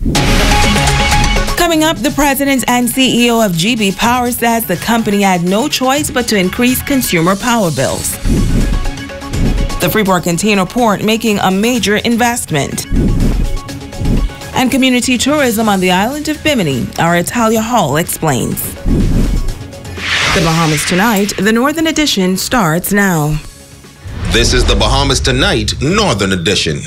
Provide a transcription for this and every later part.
Coming up, the president and CEO of GB Power says the company had no choice but to increase consumer power bills. The Freeport Container Port making a major investment. And community tourism on the island of Bimini, our Italia Hall explains. The Bahamas Tonight, the Northern Edition starts now. This is the Bahamas Tonight, Northern Edition.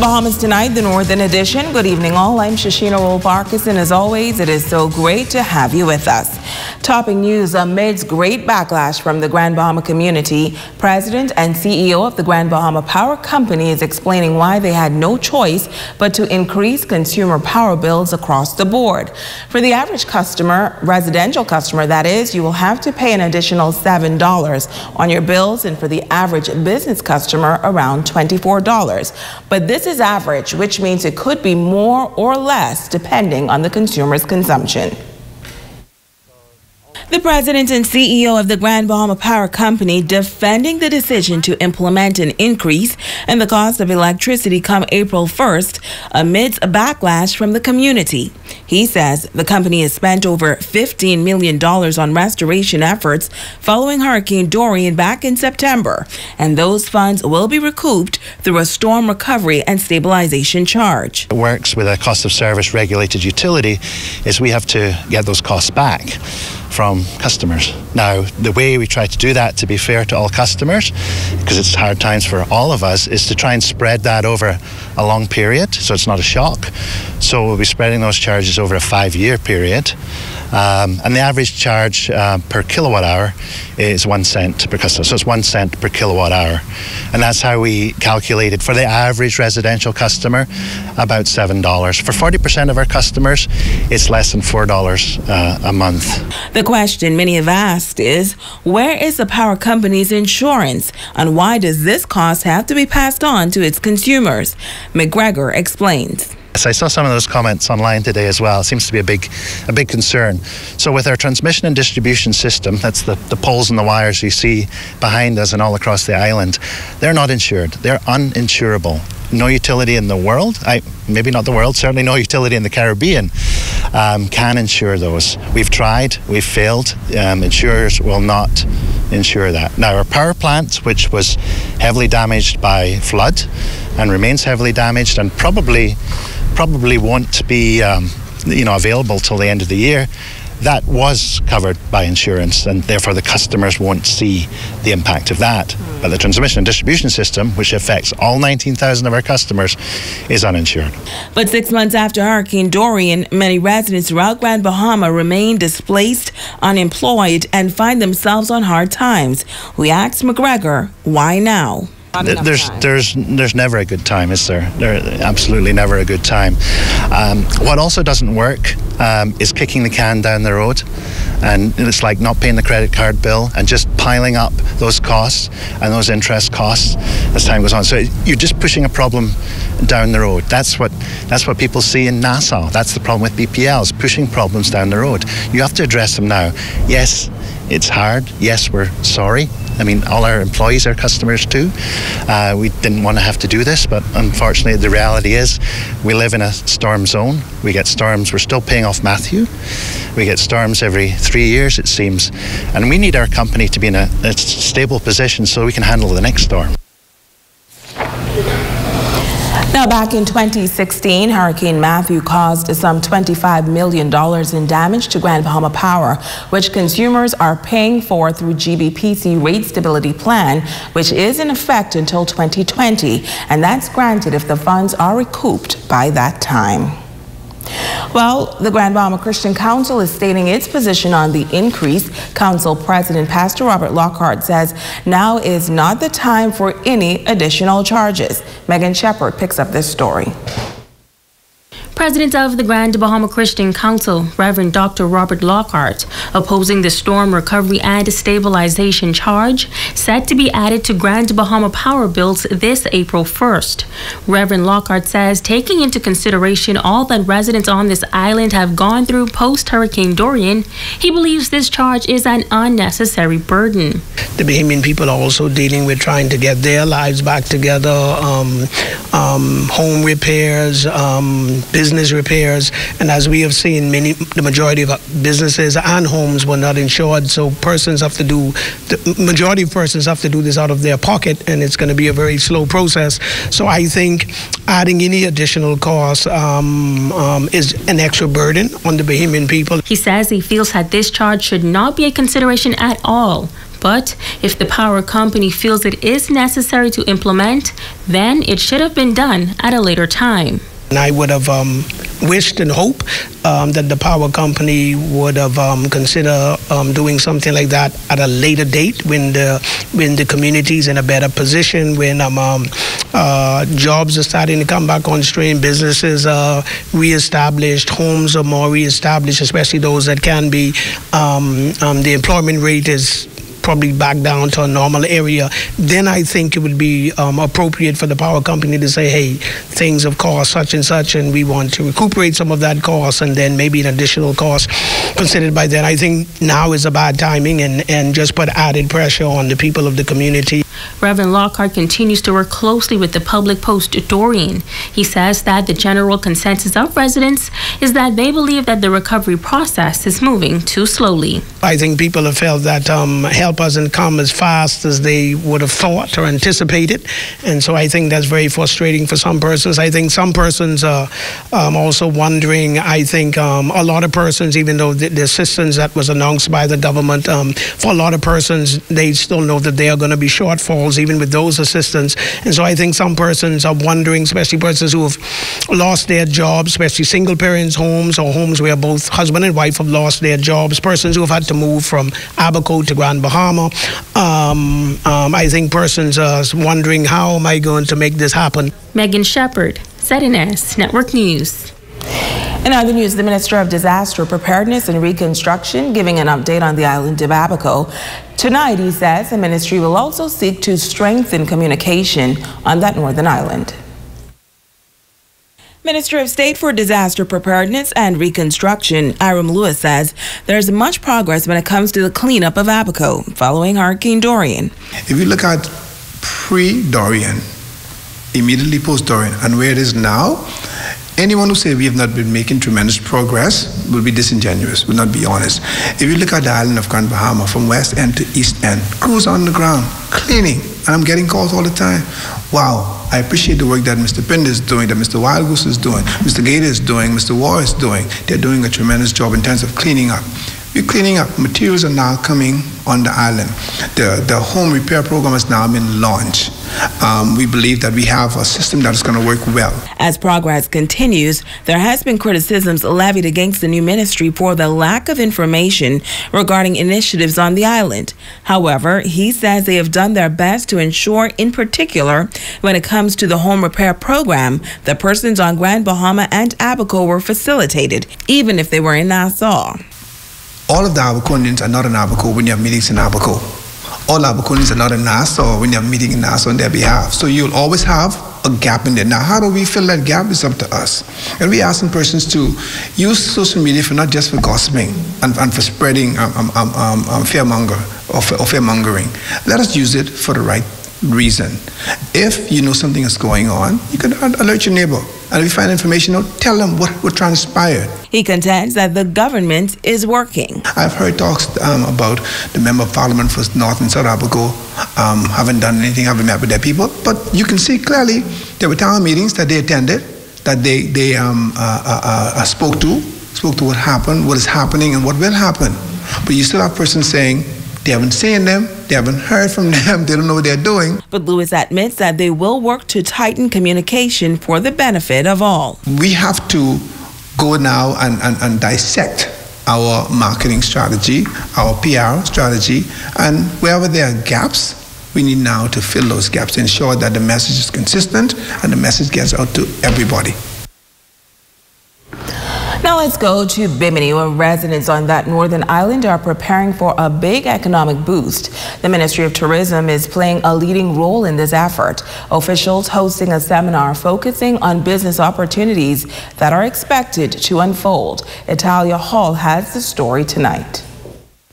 Bahamas Tonight, the Northern Edition. Good evening, all. I'm Shashina Roll Parkis, and as always, it is so great to have you with us. Topping news amidst great backlash from the Grand Bahama community, President and CEO of the Grand Bahama Power Company is explaining why they had no choice but to increase consumer power bills across the board. For the average customer, residential customer that is, you will have to pay an additional $7 on your bills, and for the average business customer, around $24. But this is average, which means it could be more or less depending on the consumer's consumption. The president and CEO of the Grand Bahama Power Company defending the decision to implement an increase in the cost of electricity come April 1st amidst a backlash from the community. He says the company has spent over $15 million on restoration efforts following Hurricane Dorian back in September, and those funds will be recouped through a storm recovery and stabilization charge. It works with a cost of service regulated utility is we have to get those costs back from customers. Now, the way we try to do that, to be fair to all customers, because it's hard times for all of us, is to try and spread that over a long period so it's not a shock. So we'll be spreading those charges over a five year period. Um, and the average charge uh, per kilowatt hour is one cent per customer. So it's one cent per kilowatt hour. And that's how we calculated for the average residential customer, about $7. For 40% of our customers, it's less than $4 uh, a month. The question many have asked is where is the power company's insurance and why does this cost have to be passed on to its consumers? McGregor explains. Yes, I saw some of those comments online today as well. It seems to be a big, a big concern. So with our transmission and distribution system, that's the, the poles and the wires you see behind us and all across the island, they're not insured. They're uninsurable. No utility in the world, I, maybe not the world, certainly no utility in the Caribbean um, can insure those. We've tried, we've failed. Um, insurers will not insure that. Now, our power plant, which was heavily damaged by flood and remains heavily damaged and probably probably won't be um, you know available till the end of the year that was covered by insurance and therefore the customers won't see the impact of that. But the transmission and distribution system, which affects all 19,000 of our customers, is uninsured. But six months after Hurricane Dorian, many residents throughout Grand Bahama remain displaced, unemployed, and find themselves on hard times. We asked McGregor, why now? There's there's there's never a good time, is there? There absolutely never a good time. Um, what also doesn't work um, is kicking the can down the road, and it's like not paying the credit card bill and just piling up those costs and those interest costs as time goes on. So you're just pushing a problem down the road. That's what that's what people see in Nassau. That's the problem with BPLs, pushing problems down the road. You have to address them now. Yes, it's hard. Yes, we're sorry. I mean, all our employees are customers too. Uh, we didn't want to have to do this, but unfortunately, the reality is we live in a storm zone. We get storms. We're still paying off Matthew. We get storms every three years, it seems. And we need our company to be in a, a stable position so we can handle the next storm. Now, back in 2016, Hurricane Matthew caused some $25 million in damage to Grand Bahama Power, which consumers are paying for through GBPC rate stability plan, which is in effect until 2020. And that's granted if the funds are recouped by that time. Well, the Grand Bahama Christian Council is stating its position on the increase. Council President Pastor Robert Lockhart says now is not the time for any additional charges. Megan Shepard picks up this story. President of the Grand Bahama Christian Council, Reverend Dr. Robert Lockhart, opposing the storm recovery and stabilization charge set to be added to Grand Bahama power bills this April 1st. Reverend Lockhart says, taking into consideration all that residents on this island have gone through post Hurricane Dorian, he believes this charge is an unnecessary burden. The Bahamian people are also dealing with trying to get their lives back together, um, um, home repairs, um, business repairs, and as we have seen, many the majority of businesses and homes were not insured, so persons have to do the majority of persons have to do this out of their pocket, and it's going to be a very slow process. So I think adding any additional cost um, um, is an extra burden on the Bahamian people. He says he feels that this charge should not be a consideration at all. But if the power company feels it is necessary to implement, then it should have been done at a later time. And I would have um, wished and hoped um, that the power company would have um, consider um, doing something like that at a later date when the when the community is in a better position, when um, um, uh, jobs are starting to come back on stream, businesses are reestablished, homes are more reestablished, especially those that can be. the employment rate is probably back down to a normal area, then I think it would be um, appropriate for the power company to say, hey, things have cost such and such, and we want to recuperate some of that cost, and then maybe an additional cost considered by then. I think now is a bad timing and, and just put added pressure on the people of the community. Reverend Lockhart continues to work closely with the public post Dorian. He says that the general consensus of residents is that they believe that the recovery process is moving too slowly. I think people have felt that um, help hasn't come as fast as they would have thought or anticipated, and so I think that's very frustrating for some persons. I think some persons are um, also wondering. I think um, a lot of persons, even though the, the, assistance that was announced by the government, um, for a lot of persons, they still know that they are going to be short shortfalls even with those assistants. And so I think some persons are wondering, especially persons who have lost their jobs, especially single parents' homes or homes where both husband and wife have lost their jobs, persons who have had to move from Abaco to Grand Bahama. Um, um, I think persons are wondering how am I going to make this happen? Megan Shepard, ZNS Network News. In other news, the Minister of Disaster Preparedness and Reconstruction giving an update on the island of Abaco. Tonight, he says the ministry will also seek to strengthen communication on that northern island. Minister of State for Disaster Preparedness and Reconstruction, Iram Lewis says there's much progress when it comes to the cleanup of Abaco following Hurricane Dorian. If you look at pre-Dorian, immediately post-Dorian, and where it is now, anyone who say we have not been making tremendous progress will be disingenuous, will not be honest. If you look at the island of Grand Bahama from west end to east end, crews on the ground, cleaning, and I'm getting calls all the time. Wow, I appreciate the work that Mr. Pinder is doing, that Mr. Wildgoose is doing, Mr. Gator is doing, Mr. War is doing. They're doing a tremendous job in terms of cleaning up. We're cleaning up. Materials are now coming on the island. The, the home repair program has now been launched. Um, we believe that we have a system that is going to work well. As progress continues, there has been criticisms levied against the new ministry for the lack of information regarding initiatives on the island. However, he says they have done their best to ensure, in particular, when it comes to the home repair program, the persons on Grand Bahama and Abaco were facilitated, even if they were in Nassau. All of the Abaconians are not in Abaco when you have meetings in Abaco. All Abaconians are not in Nassau when you have meeting in Nassau on their behalf. So you'll always have a gap in there. Now, how do we fill that gap is up to us. And we're asking persons to use social media for not just for gossiping and, and for spreading um, um, um, um, um fearmonger or, or fearmongering. Let us use it for the right reason. If you know something is going on, you can alert your neighbor. And if you find information out, tell them what, what transpired. He contends that the government is working. I've heard talks um, about the member of parliament for North and South Abaco um, haven't done anything, haven't met with their people. But you can see clearly there were town meetings that they attended, that they, they um, uh, uh, uh, spoke to, spoke to what happened, what is happening, and what will happen. But you still have persons saying, they haven't seen them, they haven't heard from them, they don't know what they're doing. But Lewis admits that they will work to tighten communication for the benefit of all. We have to go now and, and, and dissect our marketing strategy, our PR strategy, and wherever there are gaps, we need now to fill those gaps, ensure that the message is consistent and the message gets out to everybody. Now let's go to Bimini, where residents on that northern island are preparing for a big economic boost. The Ministry of Tourism is playing a leading role in this effort. Officials hosting a seminar focusing on business opportunities that are expected to unfold. Italia Hall has the story tonight.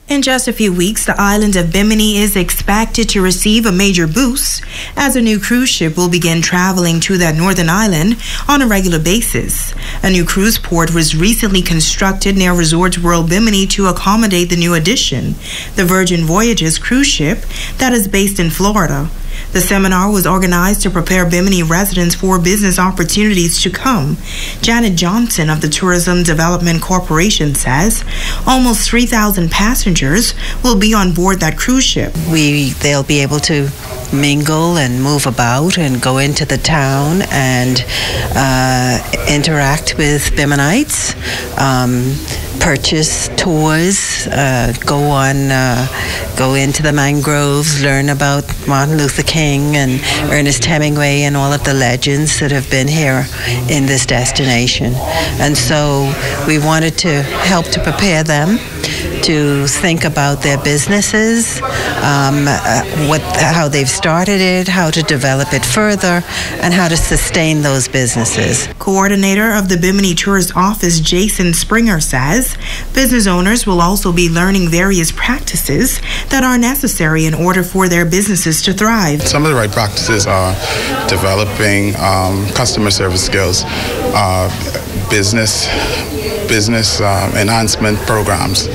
In just a few weeks, the island of Bimini is expected to receive a major boost as a new cruise ship will begin traveling to that northern island on a regular basis. A new cruise port was recently constructed near Resorts World Bimini to accommodate the new addition, the Virgin Voyages cruise ship that is based in Florida. The seminar was organized to prepare Bimini residents for business opportunities to come. Janet Johnson of the Tourism Development Corporation says almost 3,000 passengers will be on board that cruise ship. We they'll be able to mingle and move about and go into the town and uh, interact with Biminites. Um, purchase tours, uh, go on, uh, go into the mangroves, learn about Martin Luther King and Ernest Hemingway and all of the legends that have been here in this destination. And so we wanted to help to prepare them to think about their businesses, um, uh, what, how they've started it, how to develop it further, and how to sustain those businesses. Coordinator of the Bimini Tourist Office, Jason Springer, says business owners will also be learning various practices that are necessary in order for their businesses to thrive. Some of the right practices are developing um, customer service skills, uh, business business uh, enhancement programs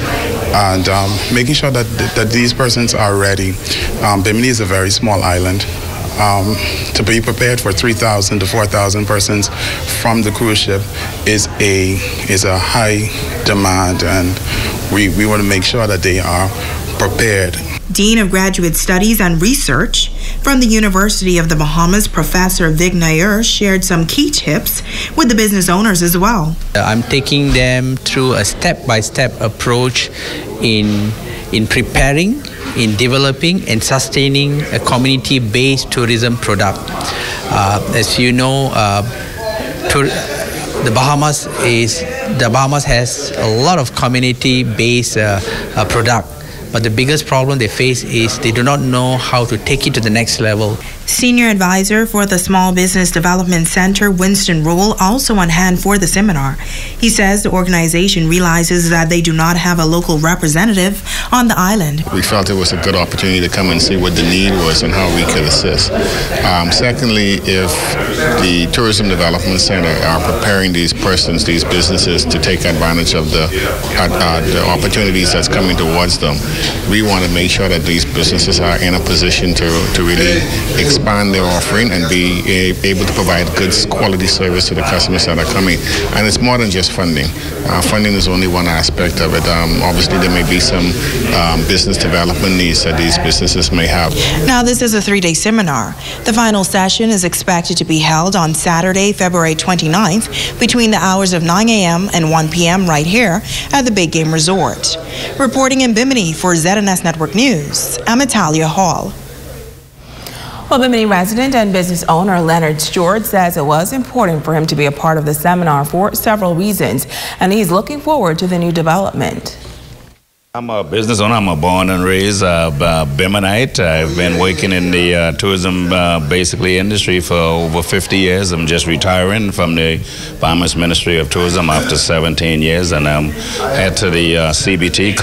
and um, making sure that, that these persons are ready. Um, Bimini is a very small island. Um, to be prepared for 3,000 to 4,000 persons from the cruise ship is a is a high demand, and we, we want to make sure that they are prepared. Dean of Graduate Studies and Research from the University of the Bahamas, Professor Vic Nair shared some key tips with the business owners as well. I'm taking them through a step-by-step approach in in preparing, in developing and sustaining a community-based tourism product. Uh, as you know, uh, the Bahamas is the Bahamas has a lot of community-based uh, uh product but the biggest problem they face is they do not know how to take it to the next level. Senior advisor for the Small Business Development Center, Winston Rule, also on hand for the seminar. He says the organization realizes that they do not have a local representative on the island. We felt it was a good opportunity to come and see what the need was and how we could assist. Um, secondly, if the Tourism Development Center are preparing these persons, these businesses to take advantage of the, uh, uh, the opportunities that's coming towards them, we want to make sure that these businesses are in a position to, to really expand their offering and be able to provide good quality service to the customers that are coming. And it's more than just funding. Uh, funding is only one aspect of it. Um, obviously, there may be some um, business development needs that these businesses may have. Now, this is a three day seminar. The final session is expected to be held on Saturday, February 29th, between the hours of 9 a.m. and 1 p.m. right here at the Big Game Resort. Reporting in Bimini for ZNS Network News, I'm Italia Hall. Well, Bimini resident and business owner Leonard Stewart says it was important for him to be a part of the seminar for several reasons, and he's looking forward to the new development. I'm a business owner. I'm a born and raised uh, Biminite. I've been working in the uh, tourism uh, basically industry for over 50 years. I'm just retiring from the Bahamas Ministry of Tourism after 17 years, and I'm head to the uh, CBT,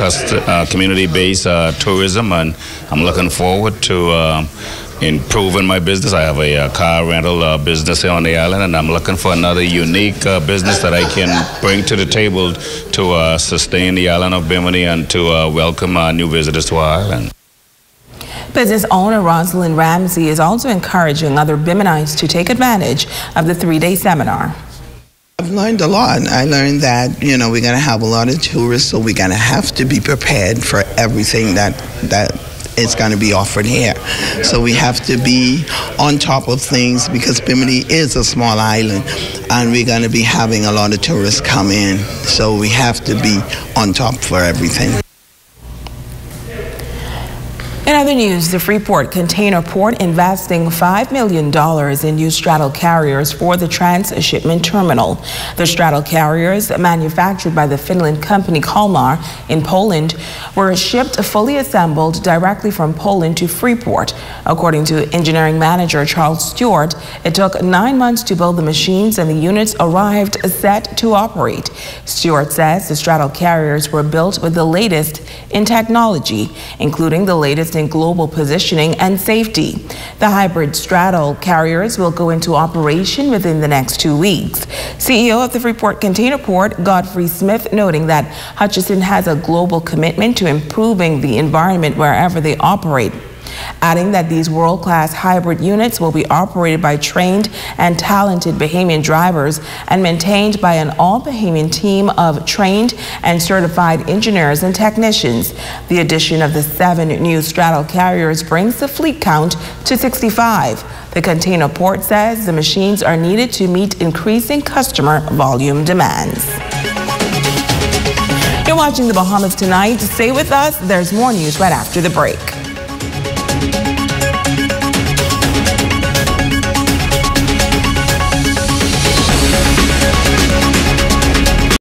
uh, community-based uh, tourism, and I'm looking forward to improving my business. I have a, a car rental uh, business here on the island, and I'm looking for another unique uh, business that I can bring to the table to uh, sustain the island of Bimini and to uh, welcome uh, new visitors to our island. Business owner Rosalind Ramsey is also encouraging other Biminites to take advantage of the three-day seminar. I've learned a lot. I learned that you know we're going to have a lot of tourists, so we're going to have to be prepared for everything that that is going to be offered here. So we have to be on top of things because Bimini is a small island and we're going to be having a lot of tourists come in. So we have to be on top for everything. In other news, the Freeport Container Port investing $5 million in new straddle carriers for the transshipment terminal. The straddle carriers, manufactured by the Finland company Kalmar in Poland, were shipped fully assembled directly from Poland to Freeport. According to engineering manager Charles Stewart, it took nine months to build the machines and the units arrived set to operate. Stewart says the straddle carriers were built with the latest in technology, including the latest in global positioning and safety. The hybrid straddle carriers will go into operation within the next two weeks. CEO of the Freeport Container Port, Godfrey Smith, noting that Hutchison has a global commitment to improving the environment wherever they operate adding that these world-class hybrid units will be operated by trained and talented Bahamian drivers and maintained by an all-Bahamian team of trained and certified engineers and technicians. The addition of the seven new straddle carriers brings the fleet count to 65. The container port says the machines are needed to meet increasing customer volume demands. You're watching the Bahamas tonight. Stay with us. There's more news right after the break.